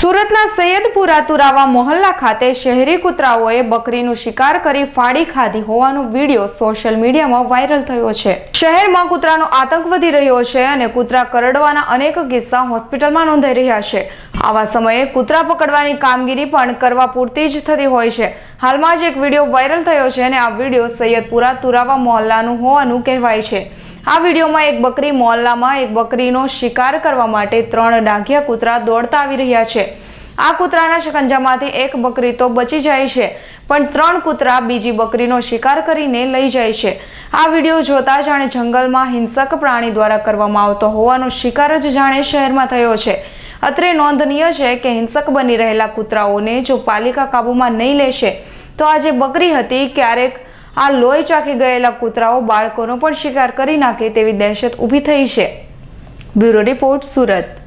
સુરતના સૈયદપુરા તુરાવા મોહલ્લા ખાતે શહેરી કૂતરાઓએ બકરીનું શિકાર કરી ફાડી ખાધી હોવાનો વીડિયો સોશિયલ મીડિયામાં વાયરલ થયો છે. શહેરમાં કૂતરાનો આતંક વધી રહ્યો છે અને કૂતરા કરડવાના અનેક કિસ્સા હોસ્પિટલમાં નોંધાઈ રહ્યા છે. આવા સમયે કૂતરા પકડવાની કામગીરી પણ કરવા પૂરતી જ થતી હોય છે. હાલમાં જ એક વીડિયો વાયરલ થયો છે અને આ વીડિયો સૈયદપુરા તુરાવા મોહલ્લાનું હોવાનું કહેવાય છે. આ વિડીયોમાં એક બકરી મોહલ્લામાં એક બકરીનો શિકાર કરવા માટે ત્રણ ડાઘિયા કૂતરા દોડતા આવી રહ્યા છે. આ કૂતરાના શકંજામાંથી એક બકરી તો બચી જાય છે, પણ ત્રણ કૂતરા બીજી બકરીનો શિકાર કરીને લઈ જાય છે. આ વીડિયો જોતા જાણે જંગલમાં હિંસક પ્રાણી દ્વારા કરવામાં આવતો હોવાનો શિકાર જ જાણે શહેરમાં થયો છે. અત્રે નોંધનીય છે કે હિંસક બની રહેલા કૂતરાઓને જો પાલિકા કાબૂમાં નહીં લેશે, તો આજે બકરી હતી ક્યારેક આ લોહી ચાખી ગયેલા કૂતરાઓ બાળકોનો પણ શિકાર કરી નાખે તેવી દહેશત ઊભી થઈ છે. Bureau report Surat.